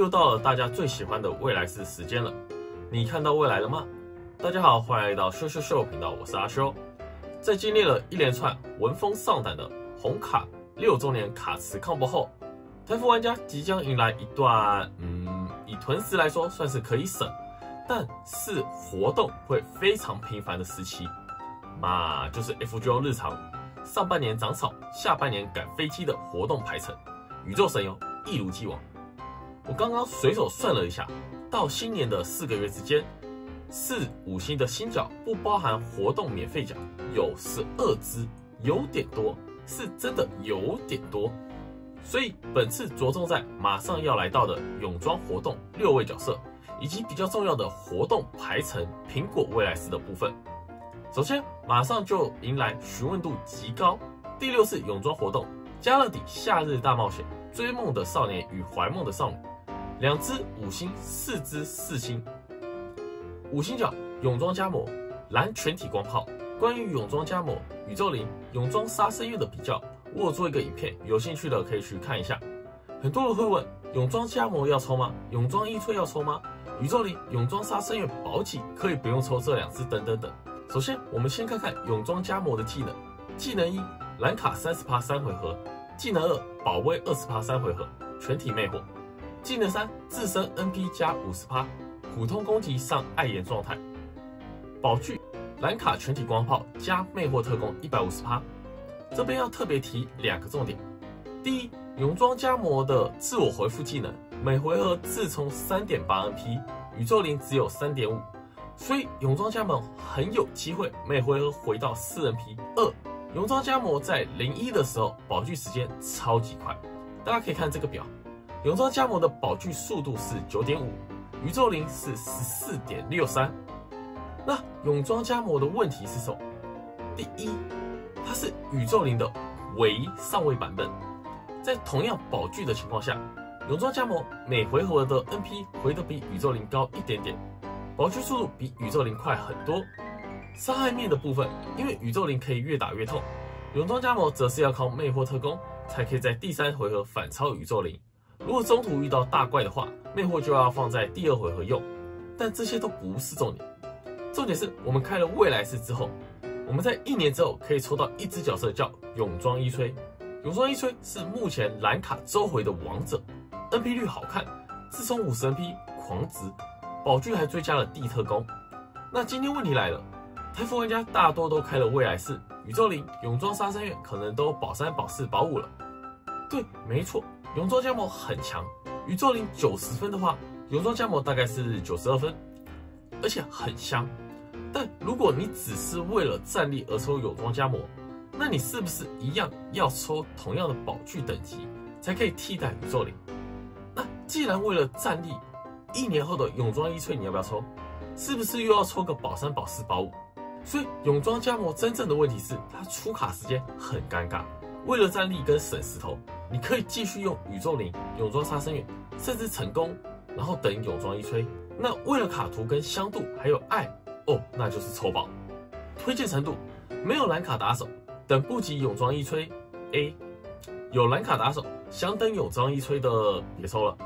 又到了大家最喜欢的未来式时间了。你看到未来了吗？大家好，欢迎来到秀秀秀频道，我是阿修。在经历了一连串闻风丧胆的红卡六周年卡池抗博后，台服玩家即将迎来一段，嗯，以囤食来说算是可以省，但是活动会非常频繁的时期，嘛就是 FGO 日常上半年长草，下半年赶飞机的活动排程，宇宙神游一如既往。我刚刚随手算了一下，到新年的四个月之间，四五星的新角不包含活动免费角有十二只，有点多，是真的有点多。所以本次着重在马上要来到的泳装活动六位角色，以及比较重要的活动排程苹果未来式的部分。首先，马上就迎来询问度极高第六次泳装活动加勒底夏日大冒险，追梦的少年与怀梦的少女。两只五星，四只四星。五星角泳装加魔蓝全体光炮。关于泳装加魔宇宙灵泳装杀生月的比较，我有做一个影片，有兴趣的可以去看一下。很多人会问，泳装加魔要抽吗？泳装一吹要抽吗？宇宙灵泳装杀生月保级可以不用抽这两只等等等。首先，我们先看看泳装加魔的技能。技能一蓝卡三十趴三回合。技能二保卫二十趴三回合，全体魅惑。技能三，自身 NP 加五十趴，普通攻击上碍眼状态。宝具蓝卡全体光炮加魅惑特攻一百五十趴。这边要特别提两个重点：第一，泳装加魔的自我回复技能，每回合自充三点八 NP，宇宙灵只有三点五，所以泳装加魔很有机会每回合回到四 NP。二，泳装加魔在零一的时候宝具时间超级快，大家可以看这个表。泳装加魔的宝具速度是九点五，宇宙灵是十四点六三。那泳装加魔的问题是什么？第一，它是宇宙灵的唯一上位版本，在同样宝具的情况下，泳装加魔每回合的 NP 回的比宇宙灵高一点点，宝具速度比宇宙灵快很多。伤害面的部分，因为宇宙灵可以越打越痛，泳装加魔则是要靠魅惑特工才可以在第三回合反超宇宙灵。如果中途遇到大怪的话，魅惑就要放在第二回合用，但这些都不是重点。重点是我们开了未来式之后，我们在一年之后可以抽到一只角色叫泳装一吹。泳装一吹是目前蓝卡周回的王者，NP 率好看，自从五十 NP 狂值，宝具还追加了地特工。那今天问题来了，台服玩家大多都开了未来式，宇宙灵、泳装杀生月可能都保三、保四、保五了。对，没错。泳装加模很强，宇宙灵九十分的话，泳装加模大概是九十二分，而且很香。但如果你只是为了战力而抽泳装加模，那你是不是一样要抽同样的宝具等级才可以替代宇宙灵？那既然为了战力，一年后的泳装一吹你要不要抽？是不是又要抽个保三、保四、保五？所以泳装加模真正的问题是它出卡时间很尴尬。为了战力跟省石头，你可以继续用宇宙灵、泳装杀生远，甚至成功，然后等泳装一吹。那为了卡图跟香度还有爱哦，那就是抽宝。推荐程度没有蓝卡打手，等不及泳装一吹 A；有蓝卡打手想等泳装一吹的别抽了。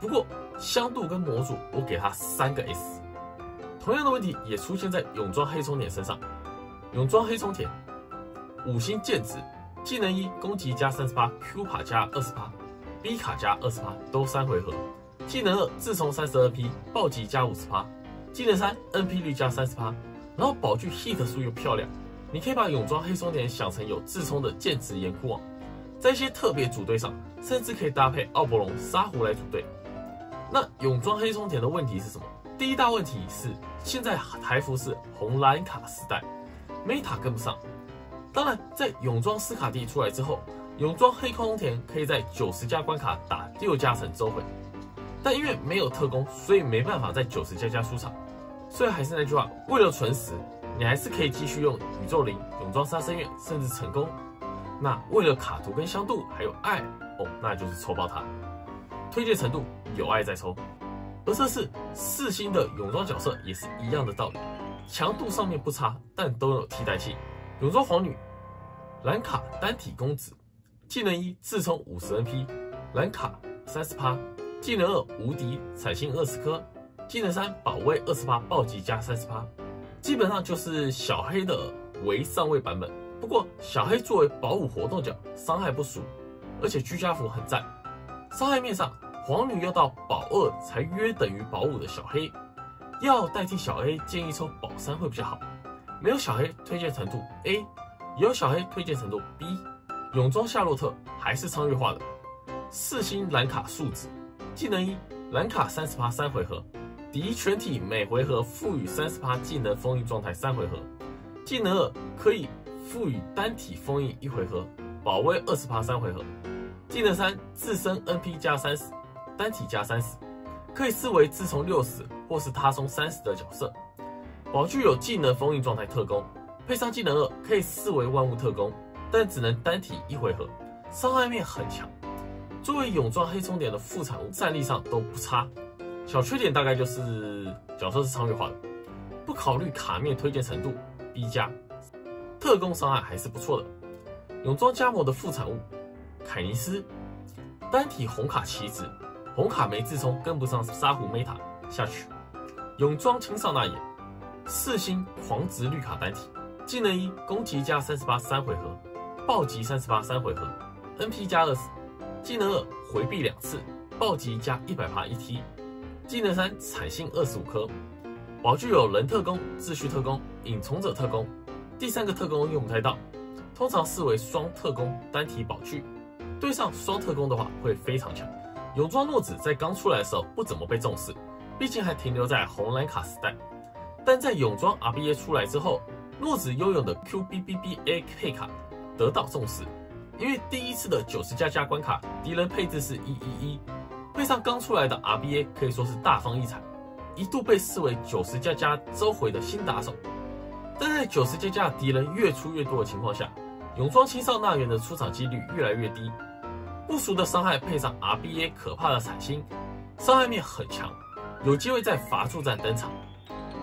不过香度跟模组我给他三个 S。同样的问题也出现在泳装黑冲点身上，泳装黑冲点五星剑指。技能一攻击加三十八，Q 卡加二十八，B 卡加二十八，都三回合。技能二自充三十二 P，暴击加五十八。技能三 NP 率加三十八，然后宝具 hit 数又漂亮。你可以把泳装黑松点想成有自充的剑指岩窟网，在一些特别组队上，甚至可以搭配奥伯龙沙狐来组队。那泳装黑松点的问题是什么？第一大问题是现在台服是红蓝卡时代，meta 跟不上。当然，在泳装斯卡蒂出来之后，泳装黑空田可以在九十加关卡打六加成周回，但因为没有特工，所以没办法在九十加加出场。所以还是那句话，为了存实，你还是可以继续用宇宙灵、泳装杀生院，甚至成功。那为了卡图跟香度还有爱哦，那就是抽爆它。推荐程度有爱再抽。而这次四星的泳装角色也是一样的道理，强度上面不差，但都有替代器。泳装皇女，蓝卡单体公子，技能一自充五十 NP，蓝卡三十趴，技能二无敌彩星二十颗，技能三保卫二十八暴击加三十趴，基本上就是小黑的为上位版本。不过小黑作为保五活动角，伤害不俗，而且居家服很赞。伤害面上，皇女要到保二才约等于保五的小黑，要代替小黑建议抽保三会比较好。没有小黑推荐程度 A，有小黑推荐程度 B。泳装夏洛特还是苍月化的，四星蓝卡数值，技能一蓝卡三十趴三回合，敌全体每回合赋予三十趴技能封印状态三回合，技能二可以赋予单体封印一回合，保卫二十趴三回合，技能三自身 NP 加三十，单体加三十，可以视为自从六十或是他从三十的角色，宝具有技能封印状态特工，配上技能二可以视为万物特工。但只能单体一回合，伤害面很强。作为泳装黑充点的副产物，战力上都不差。小缺点大概就是角色是苍月化的，不考虑卡面推荐程度 B 加，特工伤害还是不错的。泳装加魔的副产物凯尼斯，单体红卡旗子，红卡没自充跟不上沙狐 meta 下去。泳装青少纳也，四星狂直绿卡单体，技能一攻击加三十八三回合。暴击三十八三回合，NP 加二十，技能二回避两次，暴击加一百趴一 T，技能三彩信二十五颗，宝具有人特工、秩序特工、隐从者特工，第三个特工用不太到，通常视为双特工单体宝具，对上双特工的话会非常强。泳装诺子在刚出来的时候不怎么被重视，毕竟还停留在红蓝卡时代，但在泳装 RBA 出来之后，诺子拥有的 QBBBA 配卡。得到重视，因为第一次的九十加加关卡敌人配置是一一一，配上刚出来的 RBA 可以说是大放异彩，一度被视为九十加加召回的新打手。但在九十加加敌人越出越多的情况下，泳装青少纳元的出场几率越来越低，不俗的伤害配上 RBA 可怕的彩星，伤害面很强，有机会在伐助战登场，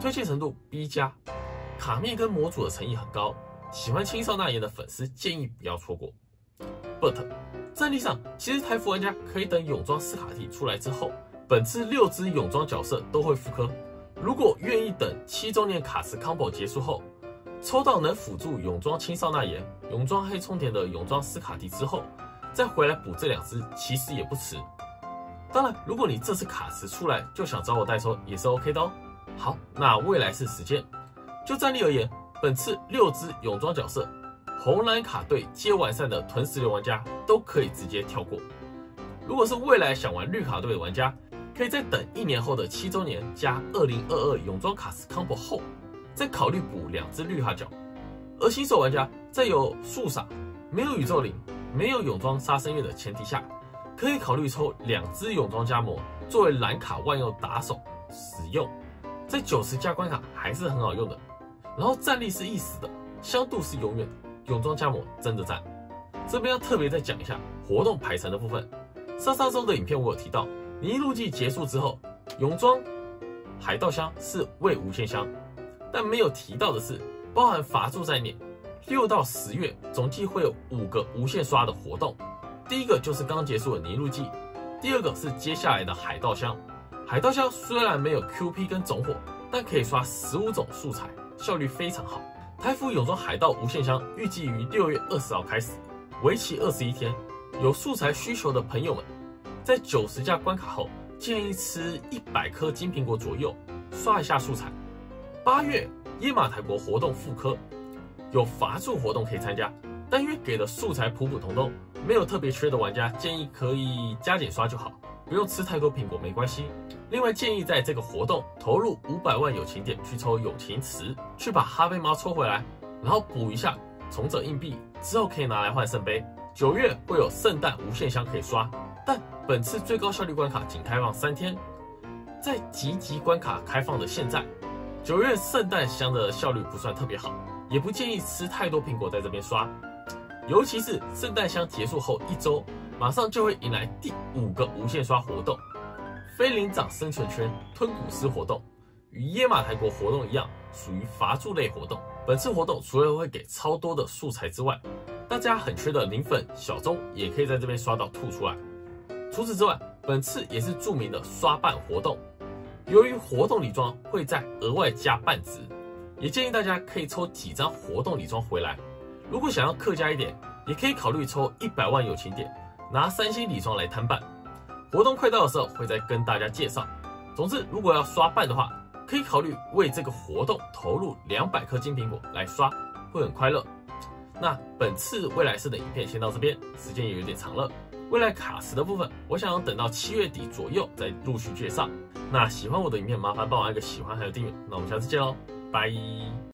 推荐程度 B 加，卡面跟模组的诚意很高。喜欢青少纳言的粉丝建议不要错过。But，战力上其实台服玩家可以等泳装斯卡蒂出来之后，本次六只泳装角色都会复刻。如果愿意等七周年卡池 combo 结束后，抽到能辅助泳装青少纳言、泳装黑充田的泳装斯卡蒂之后，再回来补这两只其实也不迟。当然，如果你这次卡池出来就想找我代抽也是 OK 的哦。好，那未来是时间。就战力而言。本次六支泳装角色，红蓝卡对皆完善的屯石流玩家都可以直接跳过。如果是未来想玩绿卡队的玩家，可以在等一年后的七周年加二零二二泳装卡斯 combo 后，再考虑补两只绿卡角。而新手玩家在有速杀、没有宇宙灵、没有泳装杀生月的前提下，可以考虑抽两只泳装加魔作为蓝卡万用打手使用，这九十加关卡还是很好用的。然后战力是一时的，香度是永远的。泳装加模真的赞。这边要特别再讲一下活动排程的部分。上上周的影片我有提到，尼禄季结束之后，泳装海盗箱是未无限箱，但没有提到的是，包含法柱在内，六到十月总计会有五个无限刷的活动。第一个就是刚结束的泥路季，第二个是接下来的海盗箱。海盗箱虽然没有 QP 跟总火，但可以刷十五种素材。效率非常好。台服泳装海盗无限箱预计于六月二十号开始，为期二十一天。有素材需求的朋友们，在九十架关卡后，建议吃一百颗金苹果左右，刷一下素材。八月耶马台国活动复刻，有伐树活动可以参加，但因为给的素材普普通通，没有特别缺的玩家，建议可以加减刷就好。不用吃太多苹果没关系。另外建议在这个活动投入五百万友情点去抽友情池，去把哈贝猫抽回来，然后补一下从者硬币，之后可以拿来换圣杯。九月会有圣诞无限箱可以刷，但本次最高效率关卡仅开放三天。在极级关卡开放的现在，九月圣诞箱的效率不算特别好，也不建议吃太多苹果在这边刷，尤其是圣诞箱结束后一周。马上就会迎来第五个无限刷活动——飞灵长生存圈吞古斯活动，与耶马台国活动一样，属于伐助类活动。本次活动除了会给超多的素材之外，大家很缺的灵粉小钟也可以在这边刷到吐出来。除此之外，本次也是著名的刷半活动。由于活动礼装会再额外加半值，也建议大家可以抽几张活动礼装回来。如果想要客家一点，也可以考虑抽一百万友情点，拿三星礼装来摊办。活动快到的时候会再跟大家介绍。总之，如果要刷半的话，可以考虑为这个活动投入两百颗金苹果来刷，会很快乐。那本次未来式的影片先到这边，时间也有点长了。未来卡池的部分，我想要等到七月底左右再陆续介绍。那喜欢我的影片，麻烦帮我按个喜欢还有订阅。那我们下次见喽，拜。